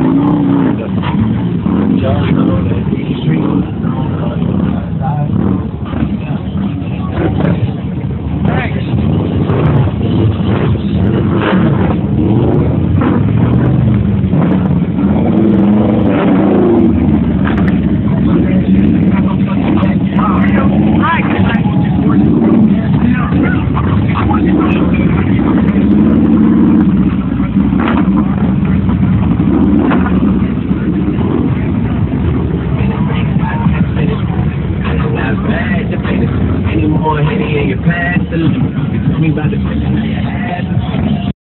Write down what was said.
Thank you. on, hey, yeah, you passed. Tell me about the